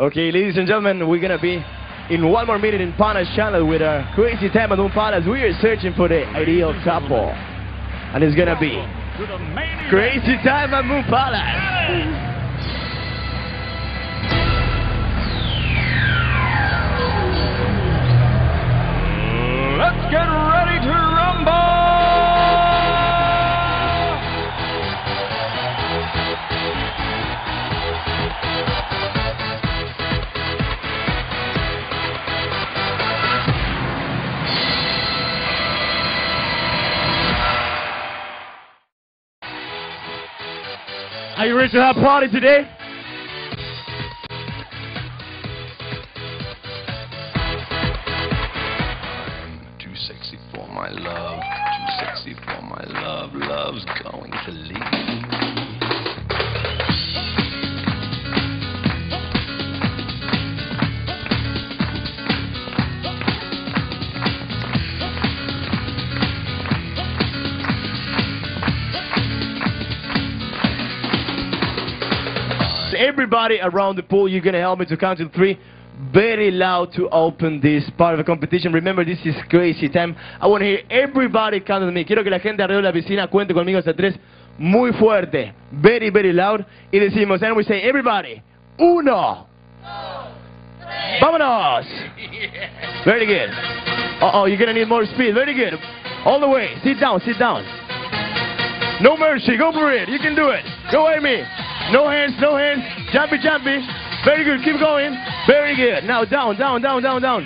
Okay, ladies and gentlemen, we're gonna be in one more minute in Palace channel with our crazy time at Palace. We are searching for the ideal couple. And it's gonna be crazy time at Moon Palace. Are you ready to have a party today? Too sexy for my love, too sexy for my love, love's going to leave. Everybody around the pool, you're gonna help me to count to three. Very loud to open this part of the competition. Remember, this is crazy time. I want to hear everybody count with me. Quiero que la gente alrededor de la piscina cuente conmigo hasta tres. Muy fuerte. Very, very loud. Y decimos, and we say, everybody. Uno. Vámonos. Very good. Uh-oh, you're gonna need more speed. Very good. All the way. Sit down, sit down. No mercy. Go for it. You can do it. Go at me. No hands, no hands. Jumpy, jumpy. Very good. Keep going. Very good. Now down, down, down, down, down.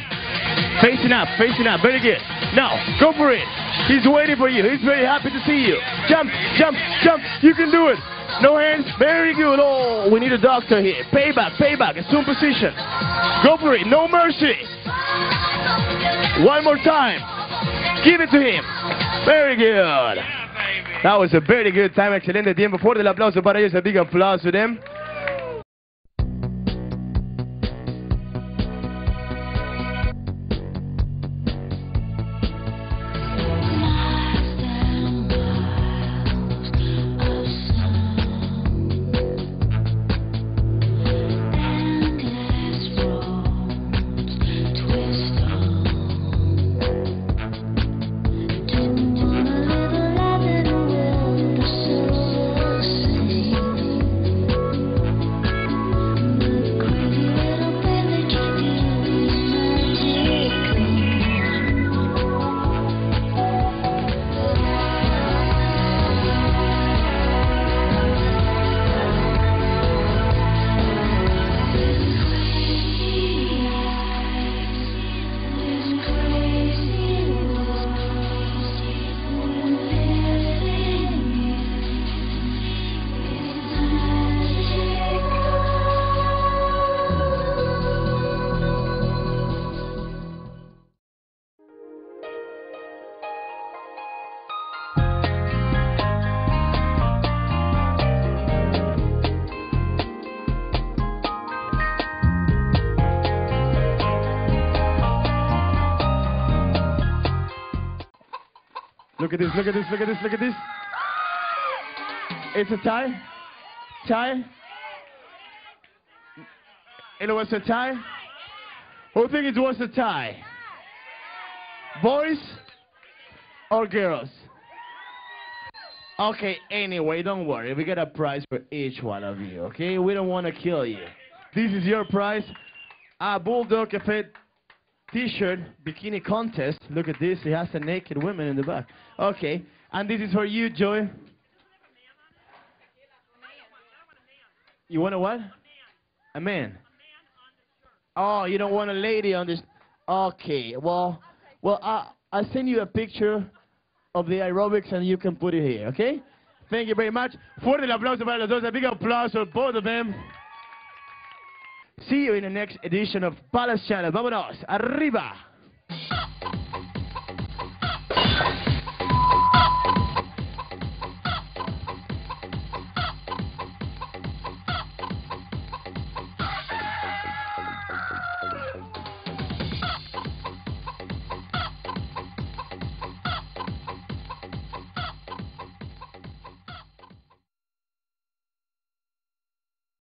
Facing up, facing up. Very good. Now, go for it. He's waiting for you. He's very happy to see you. Jump, jump, jump. You can do it. No hands. Very good. Oh, we need a doctor here. Payback, payback. Assume position. Go for it. No mercy. One more time. Give it to him. Very good. That was a very good time. Excelente tiempo. Fuerte el aplauso para ellos. A big applause to them. Look at this, look at this, look at this, look at this. It's a tie. Tie. It was a tie. Who think it was a tie? Boys or girls? Okay, anyway, don't worry. We got a prize for each one of you, okay? We don't want to kill you. This is your prize. A Bulldog Cafe t-shirt bikini contest. Look at this. It has a naked woman in the back. Okay. And this is for you, Joy. You want a what? A man. Oh, you don't want a lady on this. Okay. Well, well, I I send you a picture of the aerobics and you can put it here. Okay? Thank you very much. Para los dos. A big applause for both of them. See you in the next edition of Palace Channel. Vámonos. Arriba.